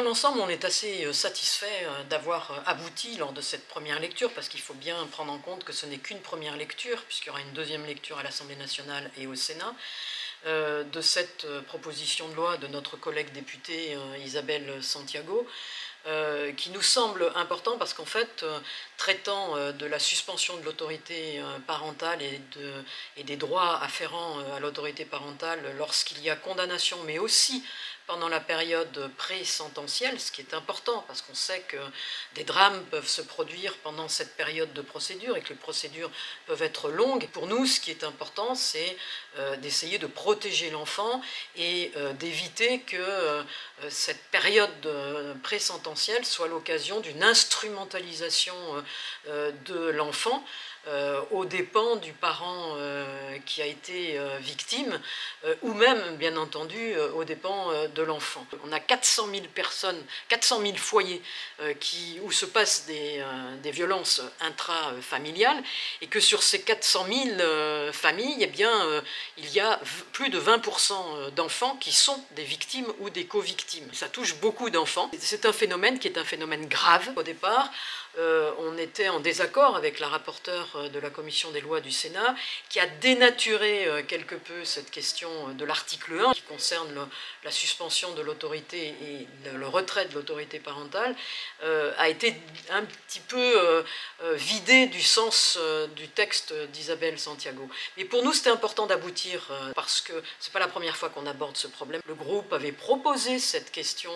Dans l'ensemble, on est assez satisfait d'avoir abouti lors de cette première lecture, parce qu'il faut bien prendre en compte que ce n'est qu'une première lecture, puisqu'il y aura une deuxième lecture à l'Assemblée nationale et au Sénat. Euh, de cette euh, proposition de loi de notre collègue députée euh, Isabelle Santiago, qui nous semble important parce qu'en fait, traitant de la suspension de l'autorité parentale et, et, des droits afférents à l'autorité parentale lorsqu'il y a condamnation, mais aussi pendant la période pré-sententielle, ce qui est important parce qu'on sait que des drames peuvent se produire pendant cette période de procédure et que les procédures peuvent être longues. Pour nous, ce qui est important, c'est euh, d'essayer de protéger l'enfant et euh, d'éviter que euh, cette période pré-sententielle soit l'occasion d'une instrumentalisation de l'enfant euh, aux dépens du parent euh, qui a été euh, victime, ou même, bien entendu, aux dépens de l'enfant. On a 400 000 personnes, 400 000 foyers qui, où se passent des, des, violences intrafamiliales, et que sur ces 400 000 familles, eh bien, il y a plus de 20% d'enfants qui sont des victimes ou des co-victimes. Ça touche beaucoup d'enfants. C'est un phénomène qui est un phénomène grave au départ. on était en désaccord avec la rapporteure euh, de la commission des lois du Sénat, qui a dénaturé euh, quelque peu cette question euh, de l'article 1, qui concerne la suspension de l'autorité et le retrait de l'autorité parentale, a été un petit peu vidé du sens du texte d'Isabelle Santiago. Mais pour nous, c'était important d'aboutir, parce que c'est pas la première fois qu'on aborde ce problème. Le groupe avait proposé cette question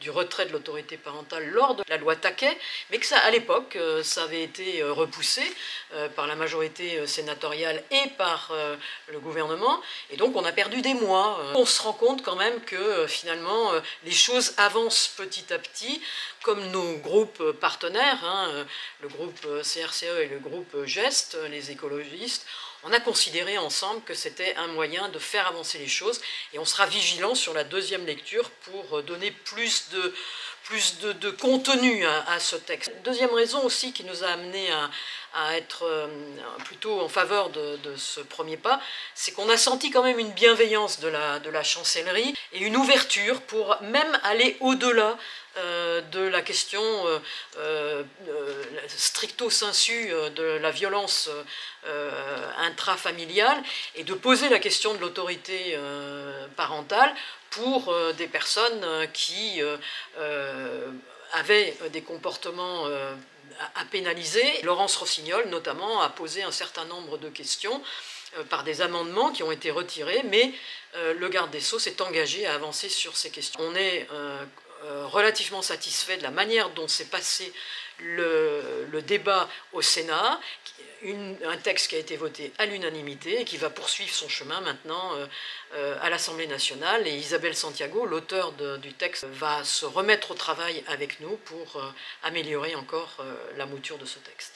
du retrait de l'autorité parentale lors de la loi Taquet, mais que ça, à l'époque, ça avait été repoussé euh, par la majorité euh, sénatoriale et par euh, le gouvernement. Et donc on a perdu des mois. On se rend compte quand même que finalement les choses avancent petit à petit, comme nos groupes partenaires, hein, le groupe CRCE et le groupe GEST, les écologistes, on a considéré ensemble que c'était un moyen de faire avancer les choses et on sera vigilant sur la deuxième lecture pour donner plus de, plus de, contenu à, ce texte. Deuxième raison aussi qui nous a amené à, être euh, plutôt en faveur de, ce premier pas, c'est qu'on a senti quand même une bienveillance de la, chancellerie et une ouverture pour même aller au-delà de la question euh, stricto sensu de la violence intrafamiliale et de poser la question de l'autorité parentale pour euh, des personnes euh, qui euh, avaient des comportements à pénaliser. Laurence Rossignol, notamment, a posé un certain nombre de questions par des amendements qui ont été retirés, mais le garde des Sceaux s'est engagé à avancer sur ces questions. On est relativement satisfait de la manière dont s'est passé le, débat au Sénat, un texte qui a été voté à l'unanimité et qui va poursuivre son chemin maintenant euh, euh, à l'Assemblée nationale. Et Isabelle Santiago, l'auteur du texte, va se remettre au travail avec nous pour euh, améliorer encore la mouture de ce texte.